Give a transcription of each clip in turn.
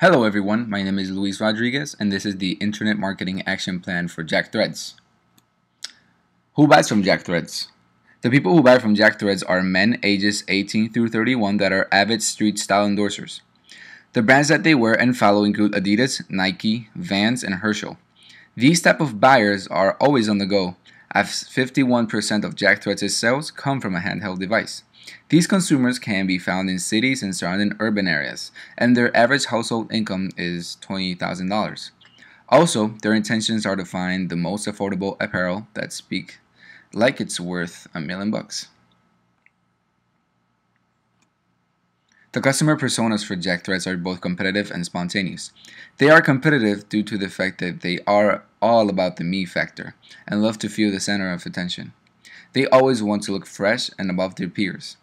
Hello everyone, my name is Luis Rodriguez and this is the Internet Marketing Action Plan for JackThreads. Who buys from JackThreads? The people who buy from JackThreads are men ages 18 through 31 that are avid street style endorsers. The brands that they wear and follow include Adidas, Nike, Vans, and Herschel. These type of buyers are always on the go, as 51% of JackThreads' sales come from a handheld device. These consumers can be found in cities and surrounding urban areas, and their average household income is $20,000. Also, their intentions are to find the most affordable apparel that speak like it's worth a million bucks. The customer personas for JackThreads are both competitive and spontaneous. They are competitive due to the fact that they are all about the me factor and love to feel the center of attention. They always want to look fresh and above their peers.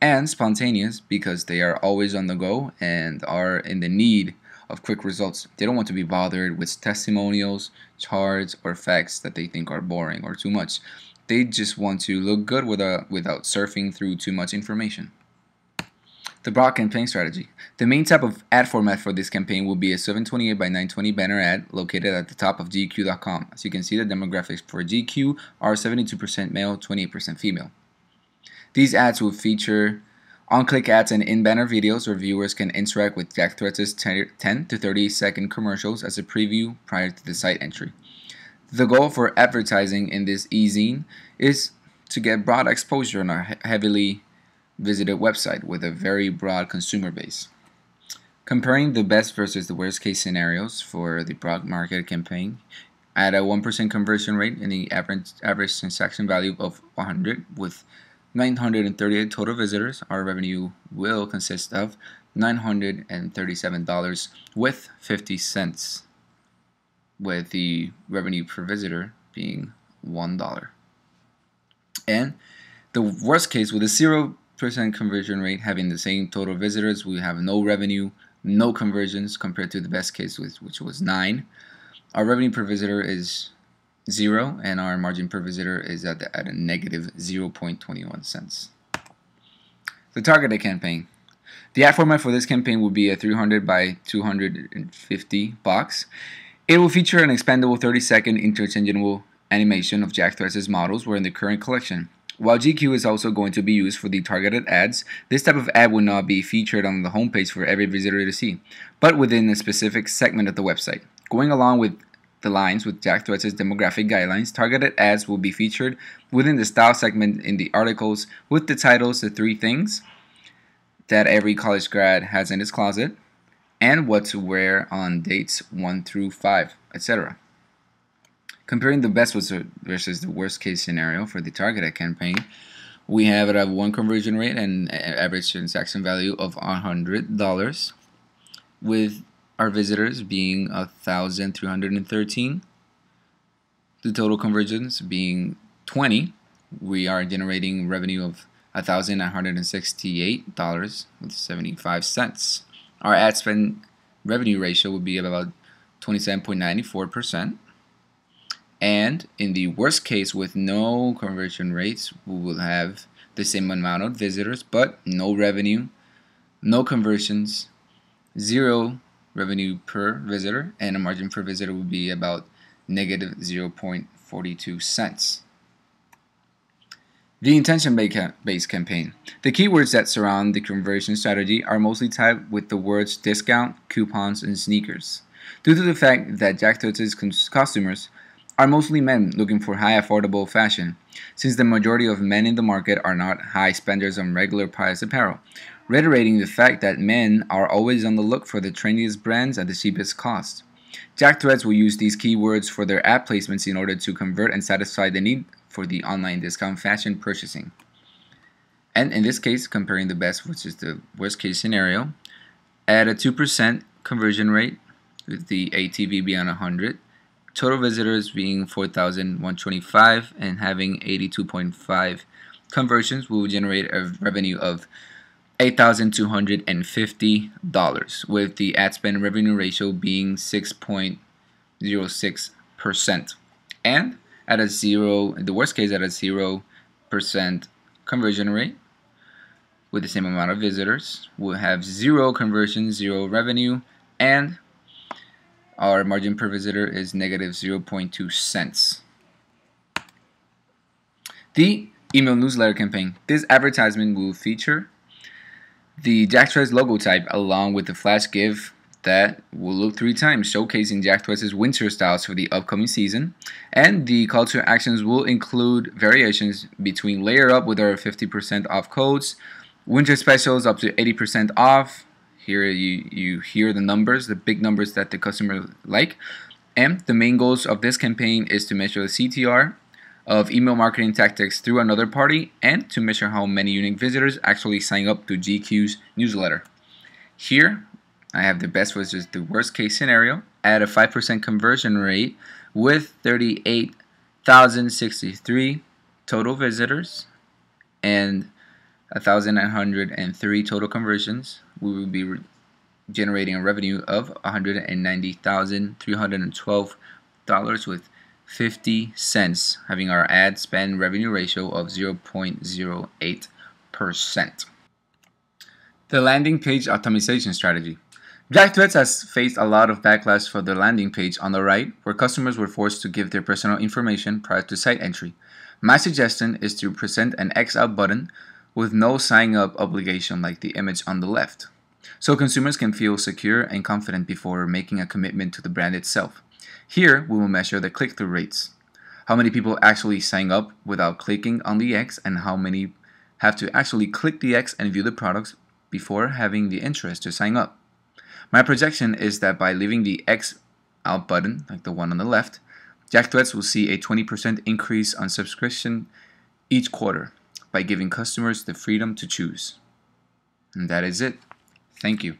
And spontaneous because they are always on the go and are in the need of quick results. They don't want to be bothered with testimonials, charts, or facts that they think are boring or too much. They just want to look good without, without surfing through too much information. The broad campaign strategy. The main type of ad format for this campaign will be a 728 by 920 banner ad located at the top of GQ.com. As you can see, the demographics for GQ are 72% male, 28% female. These ads will feature on-click ads and in-banner videos where viewers can interact with Jack JackThreads' 10 to 30 second commercials as a preview prior to the site entry. The goal for advertising in this e-zine is to get broad exposure on a heavily visited website with a very broad consumer base. Comparing the best versus the worst case scenarios for the broad market campaign at a 1% conversion rate and the average, average transaction value of 100 with 938 total visitors, our revenue will consist of $937 with 50 cents, with the revenue per visitor being $1. And the worst case with a zero percent conversion rate, having the same total visitors, we have no revenue, no conversions compared to the best case, which, was 9. Our revenue per visitor is 0, and our margin per visitor is at, the, at a negative 0.21 cents. The targeted campaign. The ad format for this campaign will be a 300 by 250 box. It will feature an expandable 30 second interchangeable animation of Jack JackThreads' models were in the current collection. While GQ is also going to be used for the targeted ads, this type of ad will not be featured on the homepage for every visitor to see, but within a specific segment of the website. Going along with the lines with JackThreads' demographic guidelines, targeted ads will be featured within the style segment in the articles with the titles The Three Things that every college grad has in his closet, and what to wear on dates 1 through 5, etc. Comparing the best versus the worst case scenario for the targeted campaign, we have it at one conversion rate and average transaction value of $100 with our visitors being 1,313 the total conversions being 20 we are generating revenue of $1,968 with 75 cents. Our ad spend revenue ratio would be about 27.94 percent and in the worst case with no conversion rates, we will have the same amount of visitors, but no revenue, no conversions, zero revenue per visitor, and a margin per visitor would be about negative 0.42 cents. The intention-based campaign. The keywords that surround the conversion strategy are mostly tied with the words discount, coupons, and sneakers. Due to the fact that JackThreads' customers are mostly men looking for high affordable fashion, since the majority of men in the market are not high spenders on regular price apparel, reiterating the fact that men are always on the look for the trendiest brands at the cheapest cost. JackThreads will use these keywords for their ad placements in order to convert and satisfy the need for the online discount fashion purchasing. And in this case, comparing the best, which is the worst case scenario, at a 2% conversion rate with the ATV beyond 100, total visitors being 4,125 and having 82.5 conversions will generate a revenue of $8,250 with the ad spend revenue ratio being 6.06% and at a zero in the worst case at a zero percent conversion rate with the same amount of visitors we'll have zero conversion zero revenue and our margin per visitor is negative 0.2 cents. The email newsletter campaign. This advertisement will feature the Jack Threads logo type along with the flash GIF that will look three times, showcasing Jack winter styles for the upcoming season. And the call to actions will include variations between layer up with our 50% off codes, winter specials up to 80% off. Here you, you hear the numbers, the big numbers that the customer like. And the main goals of this campaign is to measure the CTR of email marketing tactics through another party and to measure how many unique visitors actually sign up to GQ's newsletter. Here, I have the best versus the worst case scenario at a 5% conversion rate with 38,063 total visitors and 1,903 total conversions. We will be generating a revenue of $190,312 with 50 cents, having our ad spend revenue ratio of 0.08%. The landing page optimization strategy. Jack Threads has faced a lot of backlash for the landing page on the right, where customers were forced to give their personal information prior to site entry. My suggestion is to present an X out button with no sign up obligation like the image on the left, so consumers can feel secure and confident before making a commitment to the brand itself. Here, we will measure the click-through rates. How many people actually sign up without clicking on the X and how many have to actually click the X and view the products before having the interest to sign up. My projection is that by leaving the X out button, like the one on the left, Jack Threads will see a 20% increase on subscription each quarter by giving customers the freedom to choose. And that is it. Thank you.